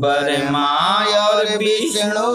ब्रह्मा और विष्णु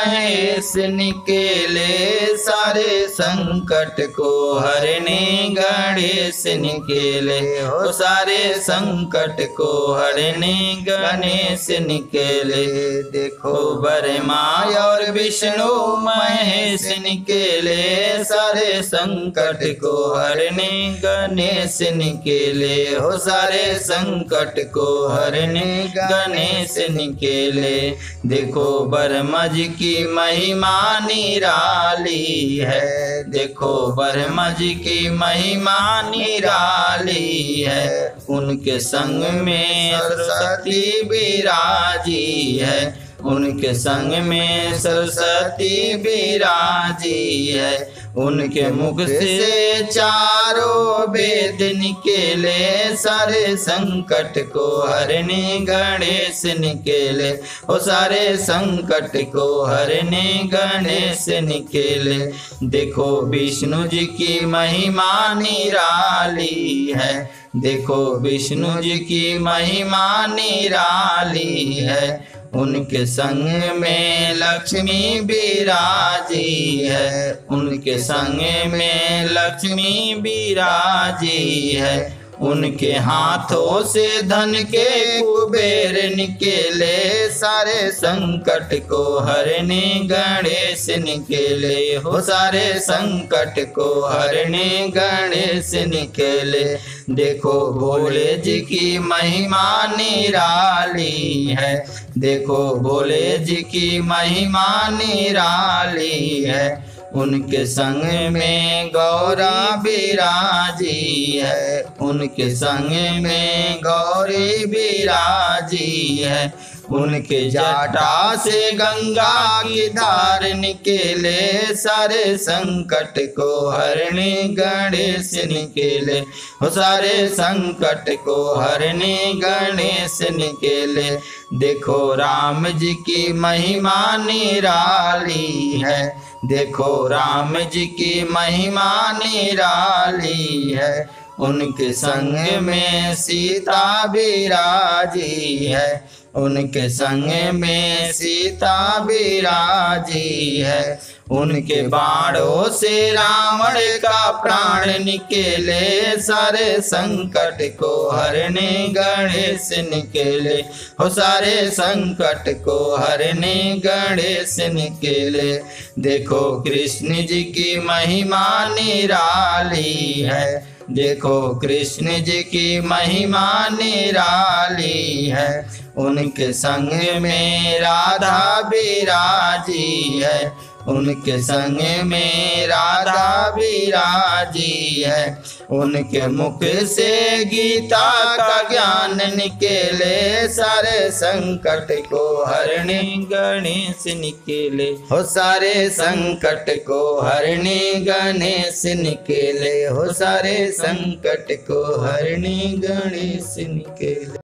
महेश निकेले सारे संकट को हरने गणेश निकेले। हो सारे संकट को हरने गणेश निकेले। देखो ब्रह्मा और विष्णु महेश निकेले। सारे संकट को हरने गणेश निकेले। हो सारे संकट को हरने गणेश निकेले। देखो ब्रह्मा जी की महिमा निराली है। देखो ब्रह्मा जी की महिमा निराली है। उनके संग में सरस्वती विराजी है। उनके संग में सरस्वती विराजी है। उनके मुख से चारों वेद निकेले, सारे संकट को हरने गणेश निकेले। ओ सारे संकट को हरने गणेश निकेले। देखो विष्णु जी की महिमा निराली है। देखो विष्णु जी की महिमा निराली है। उनके संग में लक्ष्मी विराजी है। उनके संग में लक्ष्मी विराजी है। उनके हाथों से धन के कुबेर निकेले, सारे संकट को हरने गणेश निकेले। हो सारे संकट को हरने गणेश निकेले। देखो भोले जी की महिमा निराली है। देखो भोले जी की महिमा निराली है। उनके संग में गौरा विराजी है। उनके संग में गौरी विराजी है। उनके जाटा से गंगा की धार निकेले, सारे संकट को हरने गणेश निकेले। हो सारे संकट को हरने गणेश निकेले। देखो राम जी की महिमा निराली है। देखो राम जी की महिमा निराली है। उनके संग में सीता विराजी है। उनके संग में सीता विराजी है। उनके बाणों से रावण का प्राण निकेले, सारे संकट को हरने, गणेश निकेले। हो सारे संकट को हरने, गणेश निकेले। देखो कृष्ण जी की महिमा निराली है। देखो कृष्ण जी की महिमा निराली है। उनके संग में राधा विराजी है। उनके संग में राधा विराजी है। उनके मुख से गीता का ज्ञान निकेले, सारे संकट को हरने गणेश निकले। हो सारे संकट को हरने गणेश निकले, हो सारे संकट को हरने गणेश निकेले।